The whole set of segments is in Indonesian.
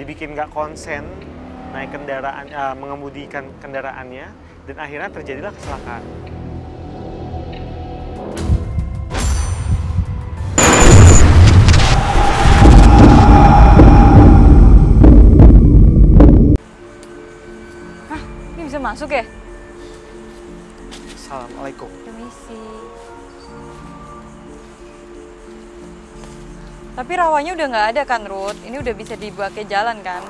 dibikin nggak konsen naik kendaraan, eh, mengemudikan kendaraannya, dan akhirnya terjadilah kecelakaan. Hah, ini bisa masuk ya? Assalamualaikum. Permisi. Tapi rawanya udah nggak ada kan, Ruth? Ini udah bisa dibuat ke jalan kan?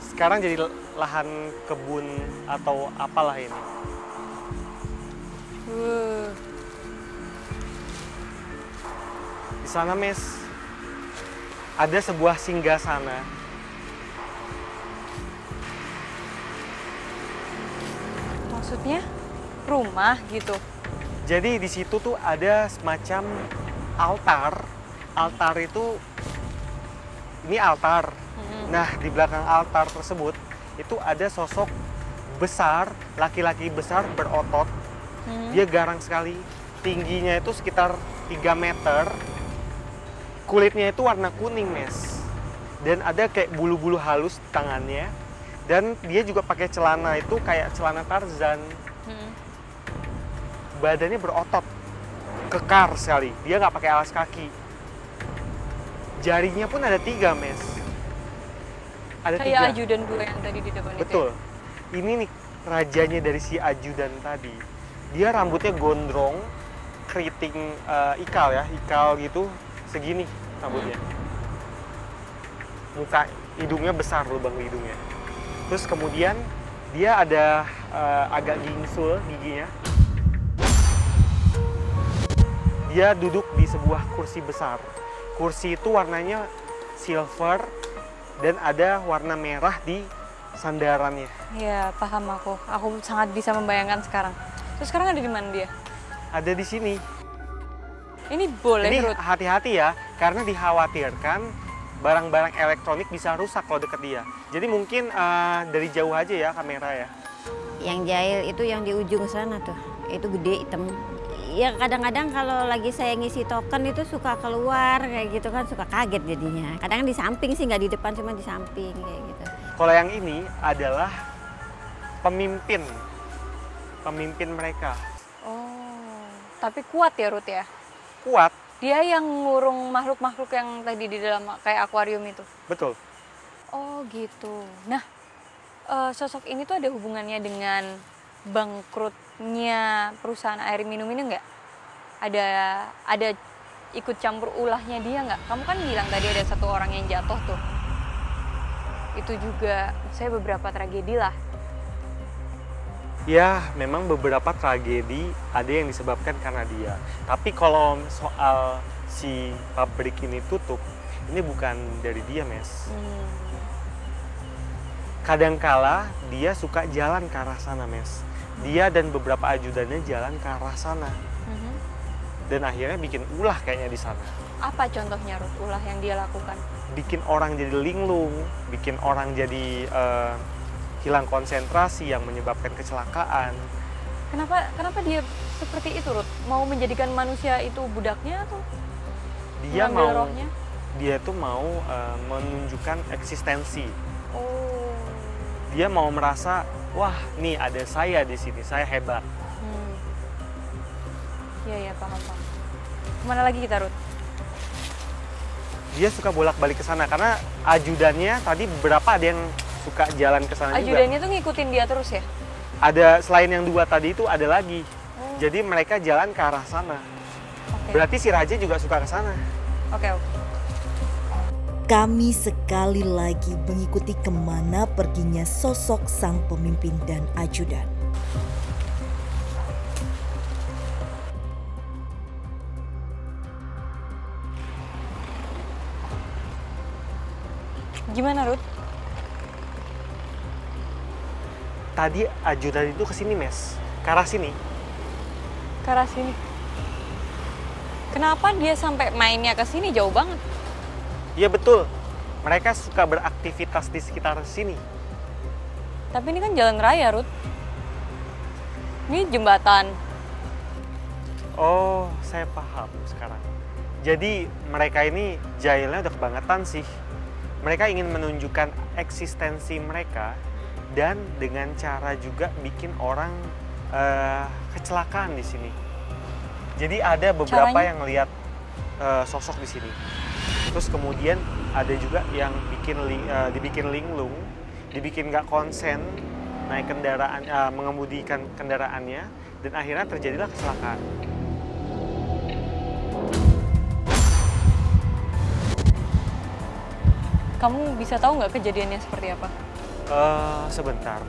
Sekarang jadi lahan kebun atau apalah ini. Uh, Di sana, Mes, ada sebuah singgah sana. maksudnya rumah gitu. Jadi di situ tuh ada semacam altar. Altar itu ini altar. Mm-mm. Nah, di belakang altar tersebut itu ada sosok besar, laki-laki besar berotot. Hmm. Dia garang sekali. Tingginya itu sekitar 3 meter. Kulitnya itu warna kuning, Mes. Dan ada kayak bulu-bulu halus di tangannya. Dan dia juga pakai celana itu kayak celana Tarzan. Mm-mm. Badannya berotot. Kekar sekali. Dia nggak pakai alas kaki. Jarinya pun ada tiga, Mes. Ada Kayak tiga. ajudan gue yang tadi di depan itu. Betul. Ini nih rajanya dari si ajudan tadi. Dia rambutnya gondrong, keriting eh, ikal ya, ikal gitu segini rambutnya. Muka hidungnya besar lubang hidungnya. Terus kemudian dia ada eh, agak gingsul giginya. Dia duduk di sebuah kursi besar. Kursi itu warnanya silver dan ada warna merah di sandarannya. Iya, paham aku. Aku sangat bisa membayangkan sekarang. Terus sekarang ada di mana dia? Ada di sini. Ini boleh, Ini Ruth. hati-hati ya, karena dikhawatirkan barang-barang elektronik bisa rusak kalau deket dia. Jadi mungkin eh, dari jauh aja ya kamera ya. Yang jahil itu yang di ujung sana tuh, itu gede hitam. Ya kadang-kadang kalau lagi saya ngisi token itu suka keluar kayak gitu kan suka kaget jadinya. Kadang di samping sih nggak di depan cuma di samping kayak gitu. Kalau yang ini adalah pemimpin, pemimpin mereka. Oh, tapi kuat ya, Ruth ya? Kuat, Dia yang ngurung makhluk-makhluk yang tadi di dalam kayak akuarium itu. betul. Oh gitu. Nah, eh, sosok ini tuh ada hubungannya dengan bangkrutnya perusahaan air minum ini nggak? Ada ada ikut campur ulahnya dia nggak? Kamu kan bilang tadi ada satu orang yang jatuh tuh. Itu juga saya beberapa tragedi lah. Ya, memang beberapa tragedi ada yang disebabkan karena dia. Tapi kalau soal si pabrik ini tutup, ini bukan dari dia, Mes. Hmm. Kadangkala dia suka jalan ke arah sana, Mes. Dia dan beberapa ajudannya jalan ke arah sana. Mhm. Dan akhirnya bikin ulah kayaknya di sana. Apa contohnya Ruth ulah yang dia lakukan? Bikin orang jadi linglung, bikin orang jadi eh, hilang konsentrasi yang menyebabkan kecelakaan. Kenapa kenapa dia seperti itu Ruth? Mau menjadikan manusia itu budaknya atau Dia mau rohnya? dia tuh mau eh, menunjukkan eksistensi. Oh. Dia mau merasa, wah, nih ada saya di sini, saya hebat. Hmm. Iya ya paham paham. Ke mana lagi kita Ruth? Dia suka bolak-balik ke sana karena ajudannya tadi beberapa ada yang suka jalan ke sana juga. Ajudannya tuh ngikutin dia terus ya? Ada selain yang dua tadi itu ada lagi. Oh. Jadi mereka jalan ke arah sana. Oke. Berarti si Raja juga suka ke sana. Oke oke. Kami sekali lagi mengikuti ke mana perginya sosok sang pemimpin dan ajudan. Gimana Ruth? Tadi ajudan itu ke sini, Mes. Ke arah sini. Ke arah sini. Kenapa dia sampai mainnya ke sini jauh banget? Iya betul. Mereka suka beraktivitas di sekitar sini. Tapi ini kan jalan raya Ruth. Ini jembatan. Oh, saya paham sekarang. Jadi mereka ini jahilnya udah kebangetan sih. mereka ingin menunjukkan eksistensi mereka dan dengan cara juga bikin orang eh, kecelakaan di sini. Jadi ada beberapa Caranya? yang lihat eh, sosok di sini. Terus kemudian ada juga yang bikin li- eh, dibikin linglung, dibikin nggak konsen naik kendaraan, eh, mengemudikan kendaraannya, dan akhirnya terjadilah kecelakaan. Kamu bisa tahu nggak kejadiannya seperti apa? Eh, sebentar.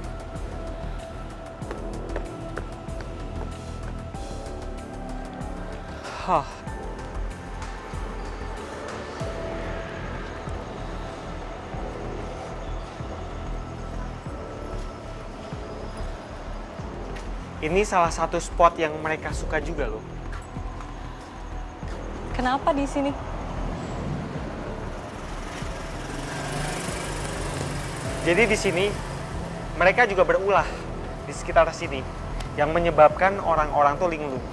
Hah. Ini salah satu spot yang mereka suka juga loh. Kenapa di sini? Jadi di sini mereka juga berulah di sekitar sini yang menyebabkan orang-orang tuh linglung.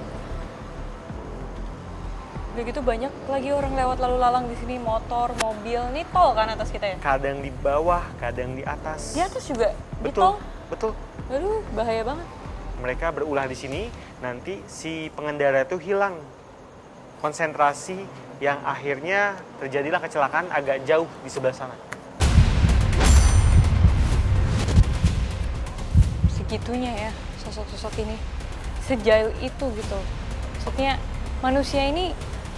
Udah gitu banyak lagi orang lewat lalu lalang di sini, motor, mobil. Ini tol kan atas kita ya? Kadang di bawah, kadang di atas. Di atas juga? Di Betul, tol? betul. Aduh, bahaya banget. Mereka berulah di sini, nanti si pengendara itu hilang konsentrasi yang akhirnya terjadilah kecelakaan agak jauh di sebelah sana. Segitunya ya sosok-sosok ini. Sejail itu gitu. Maksudnya manusia ini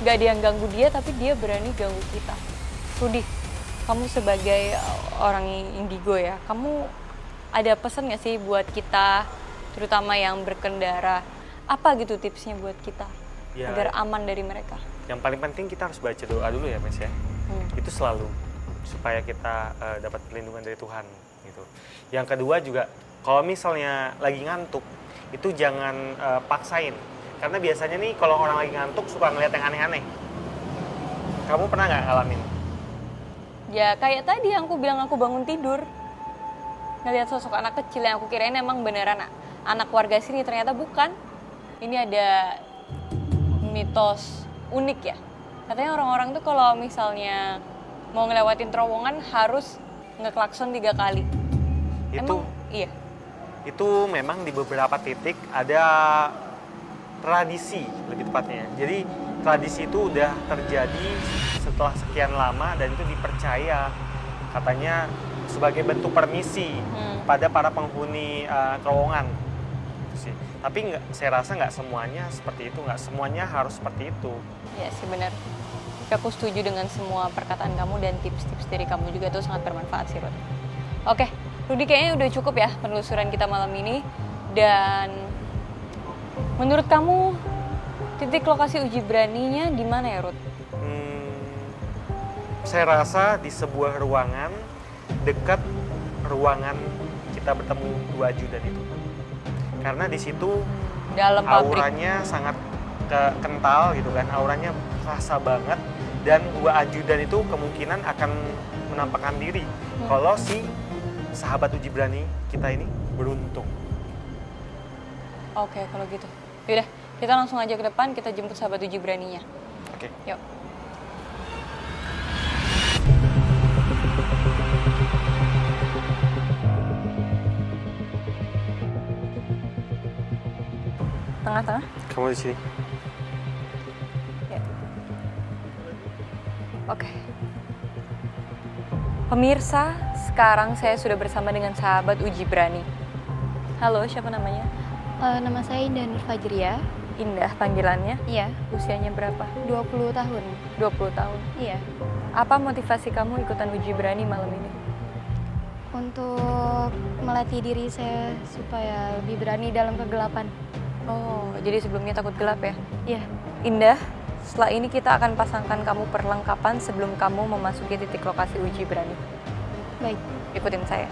gak ada yang ganggu dia tapi dia berani ganggu kita. Rudi, kamu sebagai orang indigo ya, kamu ada pesan gak sih buat kita, terutama yang berkendara? Apa gitu tipsnya buat kita Ya. agar aman dari mereka? Yang paling penting kita harus baca doa dulu ya, Mes ya. Hmm. itu selalu supaya kita eh, dapat perlindungan dari Tuhan gitu. Yang kedua juga kalau misalnya lagi ngantuk itu jangan eh, paksain karena biasanya nih kalau orang lagi ngantuk suka ngeliat yang aneh-aneh. Kamu pernah nggak ngalamin? Ya kayak tadi yang aku bilang aku bangun tidur ngelihat sosok anak kecil yang aku kirain emang beneran anak warga sini ternyata bukan. Ini ada mitos unik ya. Katanya orang-orang tuh kalau misalnya mau ngelewatin terowongan harus ngeklakson tiga kali. Itu Emang iya. itu memang di beberapa titik ada tradisi lebih tepatnya. Jadi tradisi itu udah terjadi setelah sekian lama dan itu dipercaya katanya sebagai bentuk permisi Hmm. pada para penghuni uh, terowongan. Sih. Tapi nggak, saya rasa nggak semuanya seperti itu, nggak semuanya harus seperti itu. Iya sih benar. Aku setuju dengan semua perkataan kamu dan tips-tips dari kamu juga itu sangat bermanfaat sih, Rud. Oke, Rudi kayaknya udah cukup ya penelusuran kita malam ini. Dan menurut kamu titik lokasi uji beraninya di mana ya, Rud? Hmm, saya rasa di sebuah ruangan dekat ruangan kita bertemu dua ajudan itu. Karena di situ Dalam pabrik. auranya sangat ke- kental gitu kan, auranya terasa banget dan dua ajudan itu kemungkinan akan menampakkan diri Hmm. kalau si sahabat uji berani kita ini beruntung. Oke, kalau gitu. Yaudah, kita langsung aja ke depan, kita jemput sahabat uji beraninya. Oke. Yuk. Tengah-tengah? Kamu di sini. Ya. Oke. Pemirsa, sekarang saya sudah bersama dengan sahabat uji berani. Halo, siapa namanya? Eh, nama saya Indah Nur Fajria. Indah panggilannya. Iya, Usianya berapa? 20 tahun. 20 tahun. Iya. Apa motivasi kamu ikutan uji berani malam ini? Untuk melatih diri saya supaya lebih berani dalam kegelapan. Oh, jadi sebelumnya takut gelap ya? Iya. Indah, setelah ini kita akan pasangkan kamu perlengkapan sebelum kamu memasuki titik lokasi uji berani. Baik. Ikutin saya.